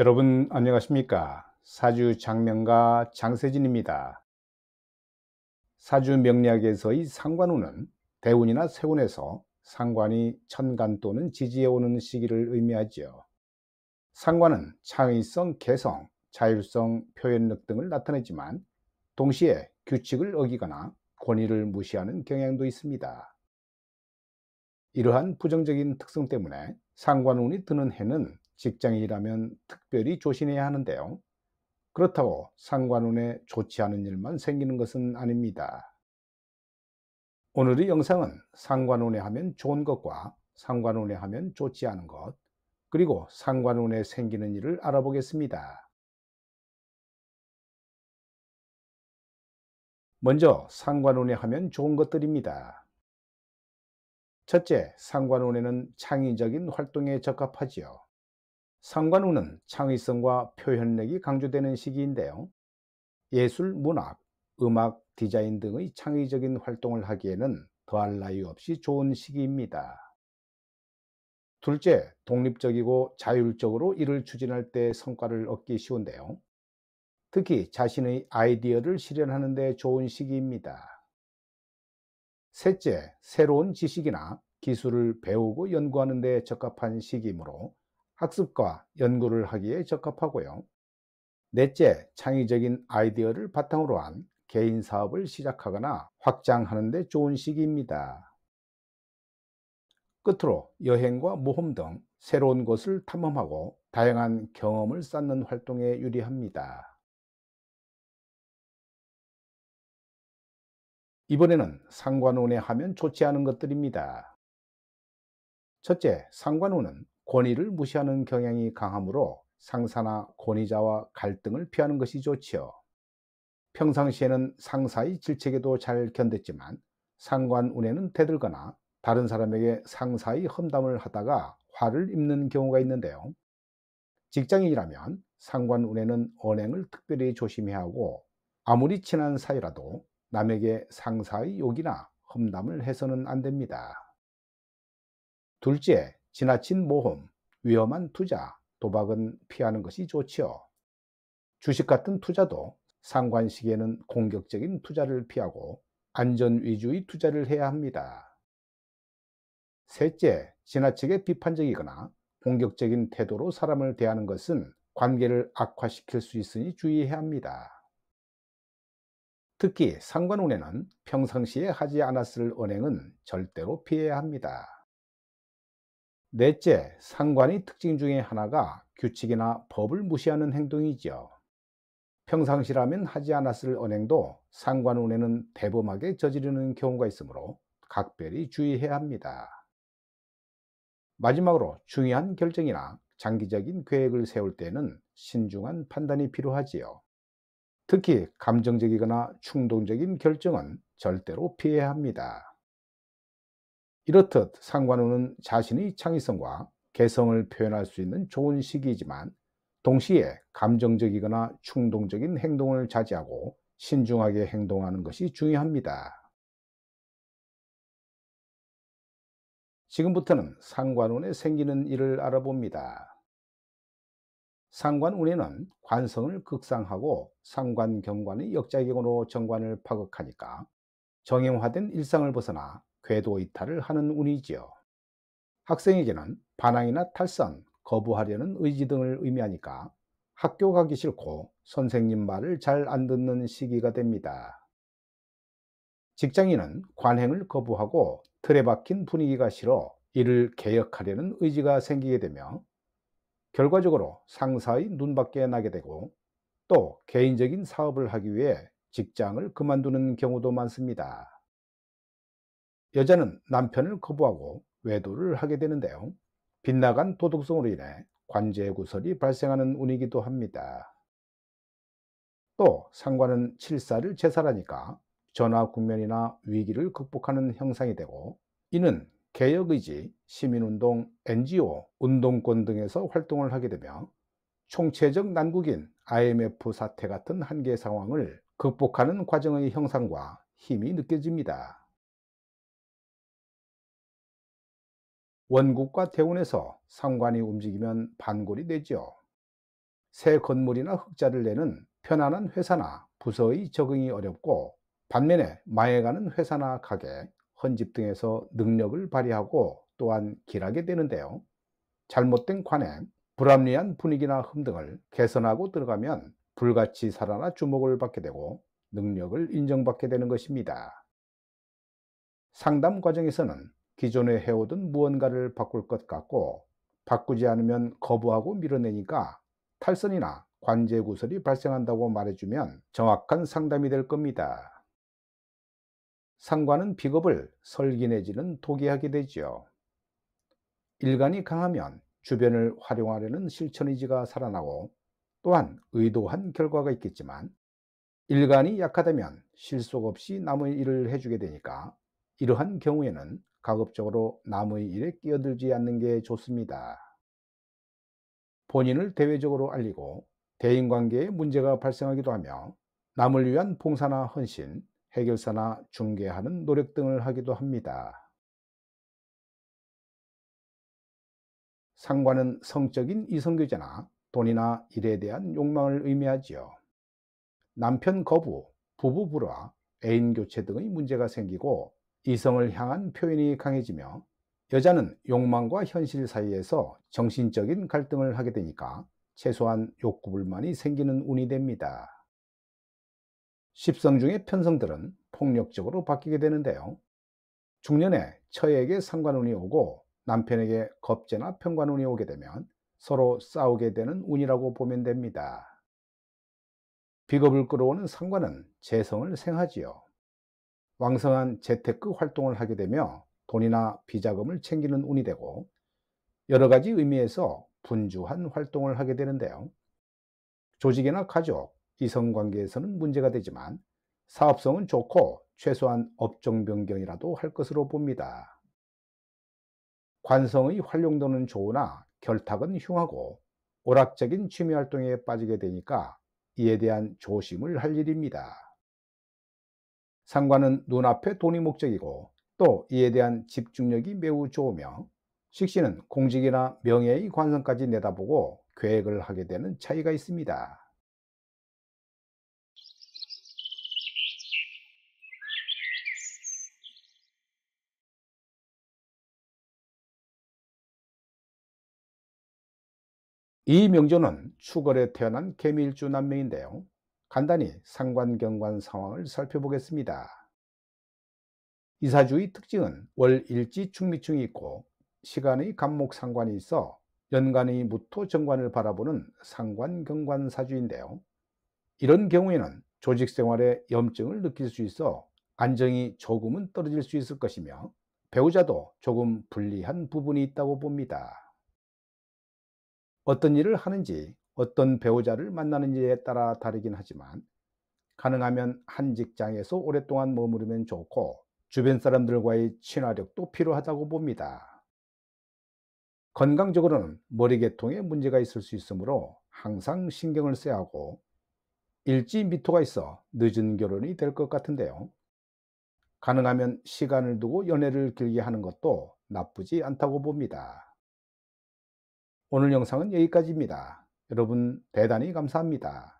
여러분 안녕하십니까? 사주 장명가 장세진입니다. 사주 명리학에서의 상관운은 대운이나 세운에서 상관이 천간 또는 지지에 오는 시기를 의미하지요. 상관은 창의성, 개성, 자율성, 표현력 등을 나타내지만 동시에 규칙을 어기거나 권위를 무시하는 경향도 있습니다 이러한 부정적인 특성 때문에 상관운이 드는 해는 직장인이라면 특별히 조심해야 하는데요. 그렇다고 상관운에 좋지 않은 일만 생기는 것은 아닙니다. 오늘의 영상은 상관운에 하면 좋은 것과 상관운에 하면 좋지 않은 것, 그리고 상관운에 생기는 일을 알아보겠습니다. 먼저 상관운에 하면 좋은 것들입니다. 첫째, 상관운에는 창의적인 활동에 적합하지요. 상관운은 창의성과 표현력이 강조되는 시기인데요. 예술, 문학, 음악, 디자인 등의 창의적인 활동을 하기에는 더할 나위 없이 좋은 시기입니다. 둘째, 독립적이고 자율적으로 일을 추진할 때 성과를 얻기 쉬운데요. 특히 자신의 아이디어를 실현하는 데 좋은 시기입니다. 셋째, 새로운 지식이나 기술을 배우고 연구하는 데 적합한 시기이므로 학습과 연구를 하기에 적합하고요. 넷째, 창의적인 아이디어를 바탕으로 한 개인 사업을 시작하거나 확장하는 데 좋은 시기입니다. 끝으로 여행과 모험 등 새로운 곳을 탐험하고 다양한 경험을 쌓는 활동에 유리합니다. 이번에는 상관운에 하면 좋지 않은 것들입니다. 첫째, 상관운은 권위를 무시하는 경향이 강하므로 상사나 권위자와 갈등을 피하는 것이 좋지요. 평상시에는 상사의 질책에도 잘 견뎠지만 상관운에는 대들거나 다른 사람에게 상사의 험담을 하다가 화를 입는 경우가 있는데요. 직장인이라면 상관운에는 언행을 특별히 조심해야 하고 아무리 친한 사이라도 남에게 상사의 욕이나 험담을 해서는 안 됩니다. 둘째, 지나친 모험, 위험한 투자, 도박은 피하는 것이 좋지요. 주식 같은 투자도 상관 시기에는 공격적인 투자를 피하고 안전 위주의 투자를 해야 합니다. 셋째, 지나치게 비판적이거나 공격적인 태도로 사람을 대하는 것은 관계를 악화시킬 수 있으니 주의해야 합니다. 특히 상관운에는 평상시에 하지 않았을 언행은 절대로 피해야 합니다. 넷째, 상관의 특징 중에 하나가 규칙이나 법을 무시하는 행동이죠. 평상시라면 하지 않았을 언행도 상관운에는 대범하게 저지르는 경우가 있으므로 각별히 주의해야 합니다. 마지막으로 중요한 결정이나 장기적인 계획을 세울 때는 신중한 판단이 필요하지요. 특히 감정적이거나 충동적인 결정은 절대로 피해야 합니다. 이렇듯 상관운은 자신의 창의성과 개성을 표현할 수 있는 좋은 시기이지만 동시에 감정적이거나 충동적인 행동을 자제하고 신중하게 행동하는 것이 중요합니다. 지금부터는 상관운에 생기는 일을 알아봅니다. 상관운에는 관성을 극상하고 상관경관의 역작용으로 정관을 파극하니까 정형화된 일상을 벗어나 궤도 이탈을 하는 운이지요. 학생에게는 반항이나 탈선, 거부하려는 의지 등을 의미하니까 학교 가기 싫고 선생님 말을 잘 안 듣는 시기가 됩니다. 직장인은 관행을 거부하고 틀에 박힌 분위기가 싫어 이를 개혁하려는 의지가 생기게 되며 결과적으로 상사의 눈밖에 나게 되고 또 개인적인 사업을 하기 위해 직장을 그만두는 경우도 많습니다. 여자는 남편을 거부하고 외도를 하게 되는데요. 빗나간 도덕성으로 인해 관제 구설이 발생하는 운이기도 합니다. 또 상관은 칠사를 제살하니까 전화 국면이나 위기를 극복하는 형상이 되고 이는 개혁의지, 시민운동, NGO, 운동권 등에서 활동을 하게 되며 총체적 난국인 IMF 사태 같은 한계 상황을 극복하는 과정의 형상과 힘이 느껴집니다. 원국과 대운에서 상관이 움직이면 반골이 되죠. 새 건물이나 흑자를 내는 편안한 회사나 부서의 적응이 어렵고 반면에 망해가는 회사나 가게, 헌집 등에서 능력을 발휘하고 또한 길하게 되는데요. 잘못된 관행, 불합리한 분위기나 흠 등을 개선하고 들어가면 불같이 살아나 주목을 받게 되고 능력을 인정받게 되는 것입니다. 상담 과정에서는 기존에 해오던 무언가를 바꿀 것 같고 바꾸지 않으면 거부하고 밀어내니까 탈선이나 관제 구설이 발생한다고 말해주면 정확한 상담이 될 겁니다. 상관은 비겁을 설기 내지는 토기하게 되지요. 일간이 강하면 주변을 활용하려는 실천의지가 살아나고 또한 의도한 결과가 있겠지만 일간이 약하다면 실속 없이 남의 일을 해주게 되니까 이러한 경우에는 가급적으로 남의 일에 끼어들지 않는 게 좋습니다. 본인을 대외적으로 알리고 대인관계에 문제가 발생하기도 하며 남을 위한 봉사나 헌신, 해결사나 중개하는 노력 등을 하기도 합니다. 상관은 성적인 이성교제나 돈이나 일에 대한 욕망을 의미하지요. 남편 거부, 부부 불화, 애인 교체 등의 문제가 생기고 이성을 향한 표현이 강해지며 여자는 욕망과 현실 사이에서 정신적인 갈등을 하게 되니까 최소한 욕구불만이 생기는 운이 됩니다. 십성 중의 편성들은 폭력적으로 바뀌게 되는데요. 중년에 처에게 상관운이 오고 남편에게 겁재나 편관운이 오게 되면 서로 싸우게 되는 운이라고 보면 됩니다. 비겁을 끌어오는 상관은 재성을 생하지요. 왕성한 재테크 활동을 하게 되며 돈이나 비자금을 챙기는 운이 되고 여러 가지 의미에서 분주한 활동을 하게 되는데요. 조직이나 가족, 이성관계에서는 문제가 되지만 사업성은 좋고 최소한 업종 변경이라도 할 것으로 봅니다. 관성의 활용도는 좋으나 결탁은 흉하고 오락적인 취미활동에 빠지게 되니까 이에 대한 조심을 할 일입니다. 상관은 눈앞에 돈이 목적이고 또 이에 대한 집중력이 매우 좋으며 식신은 공직이나 명예의 관성까지 내다보고 계획을 하게 되는 차이가 있습니다. 이 명조는 추걸에 태어난 개미일주 남명인데요. 간단히 상관경관 상황을 살펴보겠습니다. 이사주의 특징은 월일지 충미충이 있고 시간의 간목 상관이 있어 연간의 무토 정관을 바라보는 상관경관 사주인데요. 이런 경우에는 조직 생활에 염증을 느낄 수 있어 안정이 조금은 떨어질 수 있을 것이며 배우자도 조금 불리한 부분이 있다고 봅니다. 어떤 일을 하는지 어떤 배우자를 만나는지에 따라 다르긴 하지만 가능하면 한 직장에서 오랫동안 머무르면 좋고 주변 사람들과의 친화력도 필요하다고 봅니다. 건강적으로는 머리계통에 문제가 있을 수 있으므로 항상 신경을 써야 하고 일지 미토가 있어 늦은 결혼이 될 것 같은데요. 가능하면 시간을 두고 연애를 길게 하는 것도 나쁘지 않다고 봅니다. 오늘 영상은 여기까지입니다. 여러분 대단히 감사합니다.